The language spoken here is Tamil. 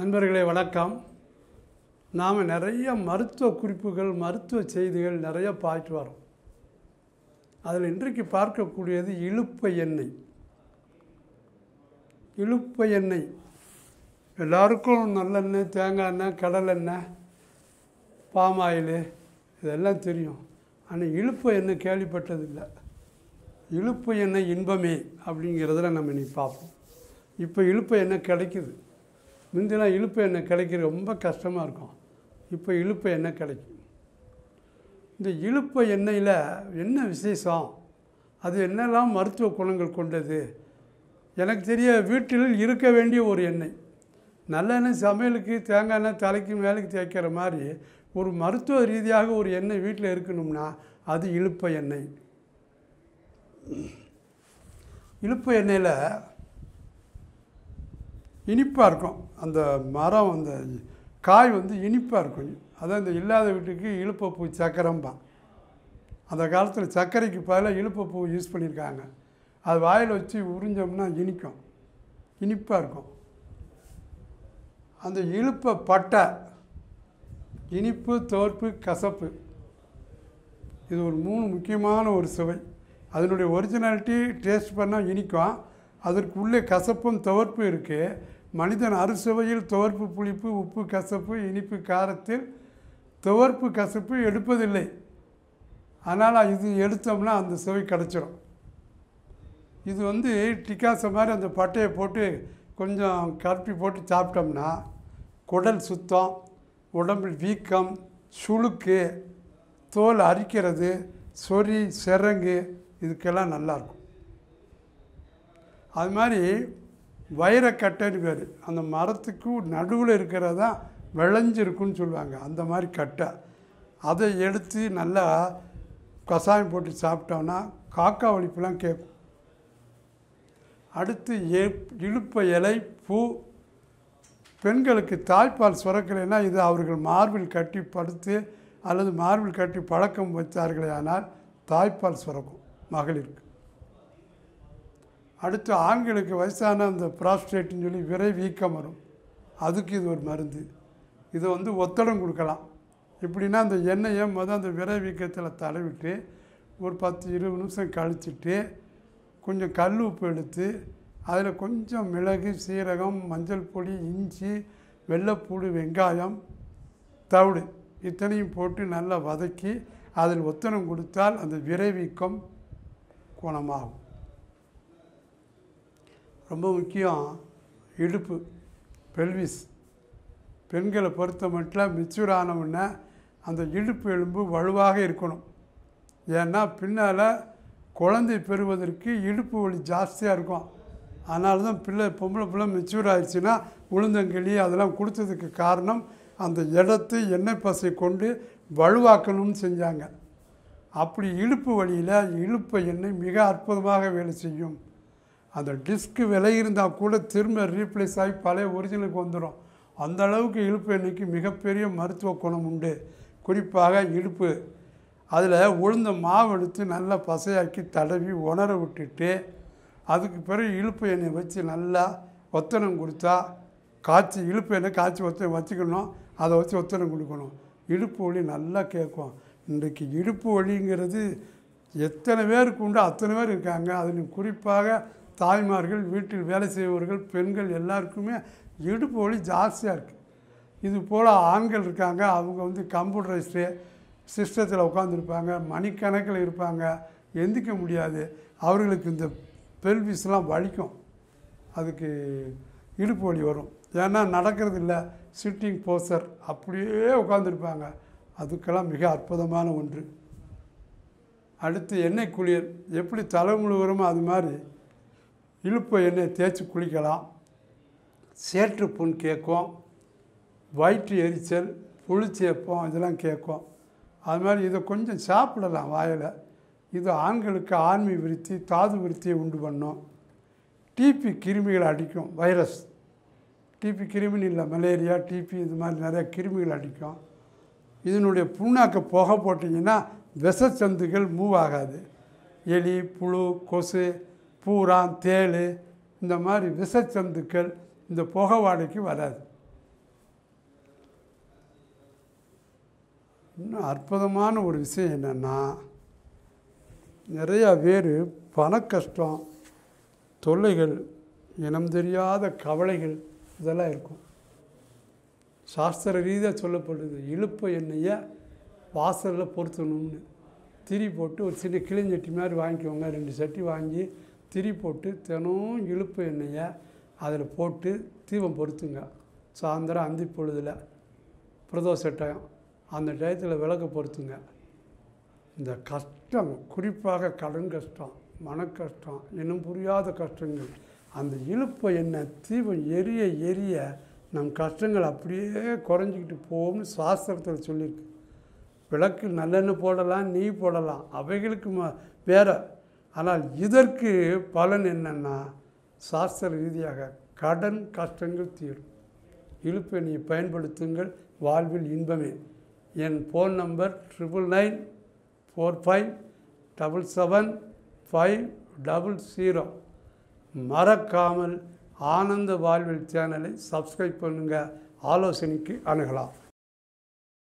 நண்பர்களே வணக்கம். நாம் நிறைய மருத்துவ குறிப்புகள் மருத்துவ செய்திகள் நிறைய பார்த்து வரோம். அதில் இன்றைக்கு பார்க்கக்கூடியது இழுப்ப எண்ணெய். இழுப்ப எண்ணெய். எல்லாருக்கும் நல்லெண்ணெய் தேங்காய் எண்ணெய் கடலெண்ணெய் பாம் ஆயில் இதெல்லாம் தெரியும். ஆனால் இழுப்ப எண்ணெய் கேள்விப்பட்டதில்லை. இழுப்பு எண்ணெய் இன்பமே அப்படிங்கிறதுல நம்ம இன்னைக்கு பார்ப்போம். இப்போ இழுப்பு எண்ணெய் கிடைக்குது. முந்திலாம் இழுப்பு எண்ணெய் கிடைக்கிறது ரொம்ப கஷ்டமாக இருக்கும். இப்போ இழுப்பு எண்ணெய் கிடைக்கும் இந்த இழுப்பு எண்ணெயில் என்ன விசேஷம்? அது என்னெல்லாம் மருத்துவ குணங்கள் கொண்டது? எனக்கு தெரிய வீட்டில் இருக்க வேண்டிய ஒரு எண்ணெய். நல்லெண்ணெய் சமையலுக்கு தேங்காய் எண்ணெய் தலைக்கு மேலுக்கு தேய்க்கிற மாதிரி ஒரு மருத்துவ ரீதியாக ஒரு எண்ணெய் வீட்டில் இருக்கணும்னா அது இழுப்ப எண்ணெய். இழுப்பு எண்ணெயில் இனிப்பாக இருக்கும். அந்த மரம் அந்த காய் வந்து இனிப்பாக இருக்கும். அதான் இந்த இல்லாத வீட்டுக்கு இழுப்பப்பூ சக்கரம்பான். அந்த காலத்தில் சர்க்கரைக்கு பதிலாக இழுப்பப்பூ யூஸ் பண்ணியிருக்காங்க அது வாயில் வச்சு உறிஞ்சோம்னா இனிக்கும். இனிப்பாக இருக்கும். அந்த இழுப்ப பட்டை இனிப்பு தோற்பு கசப்பு இது ஒரு மூணு முக்கியமான ஒரு சுவை. அதனுடைய ஒரிஜினாலிட்டி டேஸ்ட் பண்ணால் இனிக்கும். அதற்குள்ளே கசப்பும் துவர்ப்பும் இருக்குது மனிதன் அறுசுவையில் துவர்ப்பு புளிப்பு உப்பு கசப்பு இனிப்பு காரத்தில் துவர்ப்பு கசப்பு எடுப்பதில்லை. ஆனால் இது எடுத்தோம்னா அந்த சுவை கிடச்சிடும் இது வந்து டிக்காச மாதிரி அந்த பட்டையை போட்டு கொஞ்சம் கருப்பி போட்டு சாப்பிட்டோம்னா குடல் சுத்தம் உடம்பில் வீக்கம் சுளுக்கு தோல் அரிக்கிறது சொறி சிரங்கு இதுக்கெல்லாம் நல்லாயிருக்கும். அது மாதிரி வைரக்கட்டைன்னு பேர். அந்த மரத்துக்கு நடுவில் இருக்கிறதா விளைஞ்சிருக்குன்னு சொல்லுவாங்க. அந்த மாதிரி கட்டை. அதை எடுத்து நல்லா கசாயம் போட்டு சாப்பிட்டோம்னா காக்கா ஒழிப்புலாம் கேட்கும் அடுத்து எ இழுப்ப இலை பூ. பெண்களுக்கு தாய்ப்பால் சுரக்கலைன்னா இது அவர்கள் மார்பில் கட்டி படுத்து அல்லது மார்பில் கட்டி பழக்கம் வைத்தார்களே ஆனால் தாய்ப்பால் சுரக்கும். மகளிருக்கு. அடுத்து ஆண்களுக்கு வயசான அந்த ப்ராஸ்டேட்னு சொல்லி விரை வீக்கம் வரும். அதுக்கு இது ஒரு மருந்து. இதை வந்து ஒத்தடம் கொடுக்கலாம். எப்படின்னா அந்த எண்ணெயை மொதல் அந்த விரை வீக்கத்தில் தடவிட்டு ஒரு பத்து இருபது நிமிஷம் கழிச்சிட்டு கொஞ்சம் கல் உப்பு எடுத்து அதில் கொஞ்சம் மிளகு சீரகம் மஞ்சள் பொடி இஞ்சி வெள்ளைப்பூடு வெங்காயம் தவிடு இத்தனையும் போட்டு நல்லா வதக்கி அதில் ஒத்தனம் கொடுத்தால் அந்த விரைவீக்கம் குணமாகும். ரொம்ப முக்கியம் இடுப்பு பெல்விஸ் பெண்களை பொறுத்த மட்டும் மெச்சூர் ஆனவுடனே அந்த இடுப்பு எலும்பு வலுவாக இருக்கணும். ஏன்னா பின்னால் குழந்தை பெறுவதற்கு இடுப்பு வலி ஜாஸ்தியாக இருக்கும். அதனால தான் பிள்ளை பொம்பளை பிள்ளை மெச்சூர் ஆயிடுச்சுன்னா உளுந்தங்களி அதெல்லாம் கொடுத்ததுக்கு காரணம் அந்த இடத்து எண்ணெய் பசை கொண்டு வலுவாக்கணும்னு செஞ்சாங்க. அப்படி இழுப்பு வழியில் இழுப்ப எண்ணெய் மிக அற்புதமாக வேலை செய்யும். அந்த டிஸ்க்கு விலை இருந்தால் கூட திரும்ப ரீப்ளேஸ் ஆகி பழைய ஒரிஜினலுக்கு வந்துடும் அந்த அளவுக்கு இழுப்பு எண்ணெய்க்கு மிகப்பெரிய மருத்துவ குணம் உண்டு. குறிப்பாக இடுப்பு. அதில் உளுந்த மாவு எடுத்து நல்லா பசையாக்கி தடவி உணர விட்டுட்டு அதுக்கு பிறகு இழுப்பு எண்ணெய் வச்சு நல்லா ஒத்தனம் கொடுத்தா காய்ச்சி இழுப்பு எண்ணெய் காய்ச்சி ஒத்த வச்சுக்கணும். அதை வச்சு ஒத்தனம் கொடுக்கணும். இடுப்பு வலி நல்லா கேட்கும். இன்றைக்கு இடுப்பு வலிங்கிறது எத்தனை பேருக்கு உண்டு அத்தனை பேர் இருக்காங்க. அதில் குறிப்பாக தாய்மார்கள் வீட்டில் வேலை செய்பவர்கள் பெண்கள் எல்லாருக்குமே இடுப்பு வலி ஜாஸ்தியாக இருக்குது இது போல் ஆண்கள் இருக்காங்க அவங்க வந்து கம்ப்யூட்டரைஸ்டு சிஸ்டத்தில் உட்காந்துருப்பாங்க மணிக்கணக்கில் இருப்பாங்க எந்திக்க முடியாது. அவர்களுக்கு இந்த பெல்விஸ்லாம் வலிக்கும். அதுக்கு இடுப்பு வலி வரும். ஏன்னா நடக்கிறது இல்லை சிட்டிங் போஸ்டர் அப்படியே உட்காந்துருப்பாங்க அதுக்கெல்லாம் மிக அற்புதமான ஒன்று. அடுத்து எண்ணெய் குளியல். எப்படி தலை முழுவதுமோ அது மாதிரி இழுப்பு எண்ணெய் தேய்ச்சி குளிக்கலாம். சேற்று புண் கேட்கும். வயிற்று எரிச்சல் புளிச்சேப்பம் இதெல்லாம் கேட்கும். அது மாதிரி இதை கொஞ்சம் சாப்பிடலாம் வாயில். இது ஆண்களுக்கு ஆண்மை விருத்தி தாது விருத்தியை உண்டு பண்ணும். டிபி கிருமிகள் அடிக்கும் வைரஸ். டிபி கிருமின்னு இல்லை மலேரியா டிபி இது மாதிரி நிறையா கிருமிகள் அடிக்கும். இதனுடைய புண்ணாக்க புகை போட்டிங்கன்னா விஷச்சந்துகள் மூவ் ஆகாது. எலி புழு கொசு பூரான் தேள் இந்த மாதிரி விஷச்சந்துக்கள் இந்த புகவாடைக்கு வராது. இன்னும் அற்புதமான ஒரு விஷயம் என்னென்னா நிறையா பேர் பணக்கஷ்டம் தொல்லைகள் இனம் தெரியாத கவலைகள் இதெல்லாம் இருக்கும். சாஸ்திர ரீதியாக சொல்லப்படுது இழுப்பு எண்ணெயை வாசலில் பொருத்தணும்னு. திரி போட்டு ஒரு சின்ன கிளிஞ்சட்டி மாதிரி வாங்கிக்கோங்க ரெண்டு சட்டி வாங்கி திரி போட்டு தினம் இழுப்பு எண்ணெயை அதில் போட்டு தீபம் பொருத்துங்க சாயந்தரம் அந்தி பொழுதில் பிரதோஷ டயம் அந்த டயத்தில் விளக்கு பொருத்துங்க இந்த கஷ்டம் குறிப்பாக கடன் கஷ்டம் மன கஷ்டம் இன்னும் புரியாத கஷ்டங்கள் அந்த இழுப்பு எண்ணெய் தீபம் எரிய எரிய நம் கஷ்டங்கள் அப்படியே குறைஞ்சிக்கிட்டு போகும்னு சாஸ்திரத்தில் சொல்லியிருக்கு. விளக்கு நல்லெண்ணெய் போடலாம் நெய் போடலாம். அவைகளுக்கு ம வேற ஆனால் இதற்கு பலன் என்னென்னா சாஸ்திர ரீதியாக கடன் கஷ்டங்கள் தீரும். இழுப்பெண்ணியை பயன்படுத்துங்கள் வாழ்வில் இன்பமே. என் phone number triple nine four five double seven five double zero மறக்காமல் ஆனந்த வாழ்வில் சேனலை சப்ஸ்கிரைப் பண்ணுங்கள் ஆலோசனைக்கு அணுகலாம்.